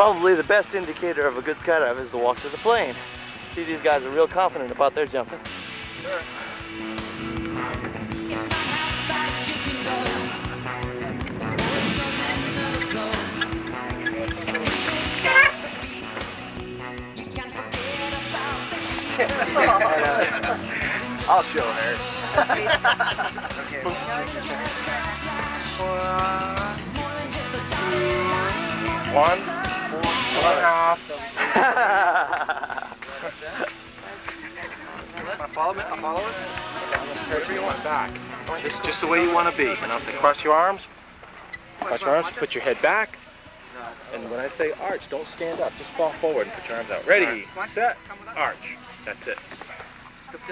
Probably the best indicator of a good skydive is the walk to the plane. See, these guys are real confident about their jumping. Sure. I'll show her. One, one and a half. follow me? Follow us? Wherever you want back. Just, just the way you want to be. And I'll say, cross your arms. Cross your arms. Put your head back. And when I say arch, don't stand up. Just fall forward and put your arms out. Ready, set, arch. That's it.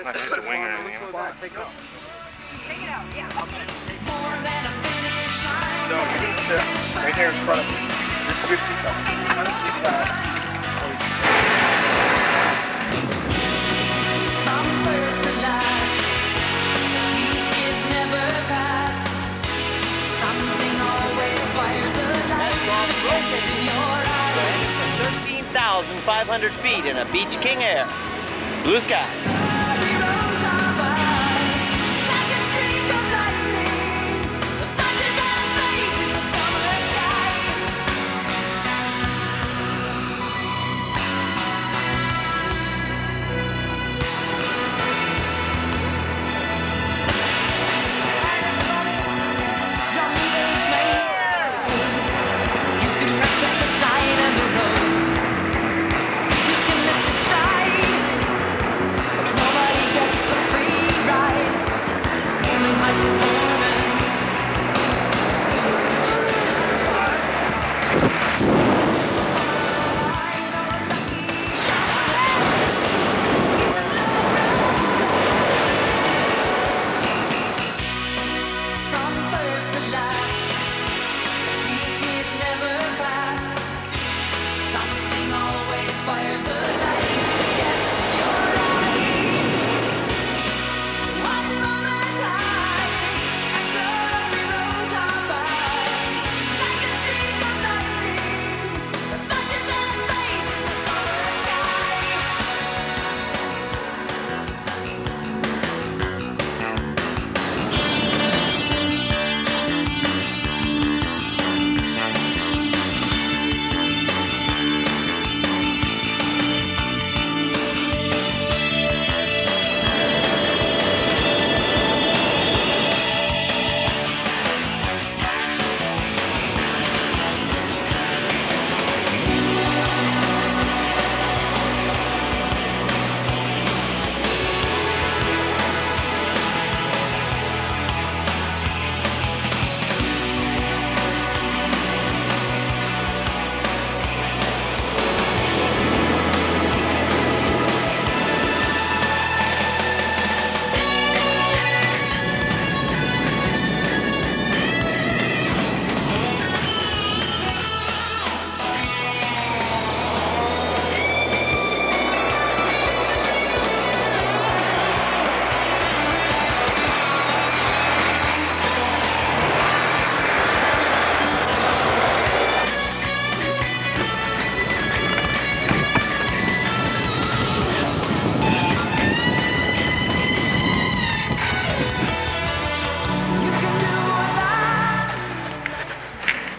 Not just a wing or anything. Take it out. Take it out, yeah. No, you can sit right here in front of me. This is your seatbelt. Thirteen thousand five hundred feet in a Beech King Air. Blue skies.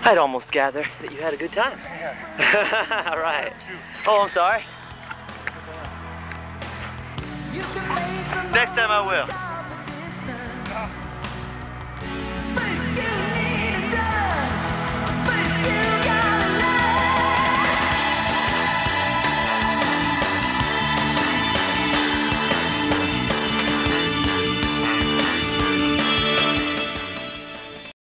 I'd almost gather that you had a good time. Yeah. All right. Oh, I'm sorry. Next time I will.